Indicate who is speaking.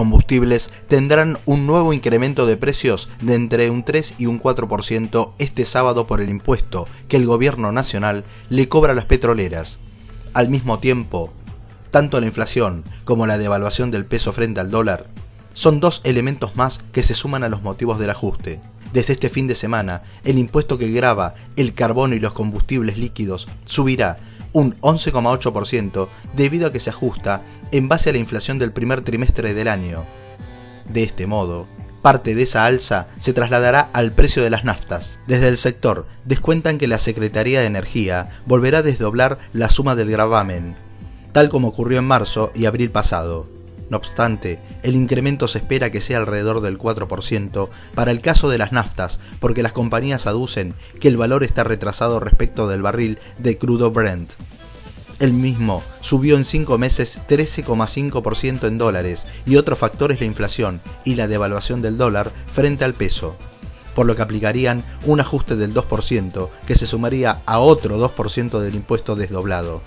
Speaker 1: combustibles tendrán un nuevo incremento de precios de entre un 3 y un 4% este sábado por el impuesto que el gobierno nacional le cobra a las petroleras. Al mismo tiempo, tanto la inflación como la devaluación del peso frente al dólar son dos elementos más que se suman a los motivos del ajuste. Desde este fin de semana, el impuesto que grava el carbón y los combustibles líquidos subirá un 11,8% debido a que se ajusta en base a la inflación del primer trimestre del año. De este modo, parte de esa alza se trasladará al precio de las naftas. Desde el sector descuentan que la Secretaría de Energía volverá a desdoblar la suma del gravamen, tal como ocurrió en marzo y abril pasado. No obstante, el incremento se espera que sea alrededor del 4% para el caso de las naftas, porque las compañías aducen que el valor está retrasado respecto del barril de crudo Brent. El mismo subió en 5 meses 13,5% en dólares y otro factor es la inflación y la devaluación del dólar frente al peso, por lo que aplicarían un ajuste del 2% que se sumaría a otro 2% del impuesto desdoblado.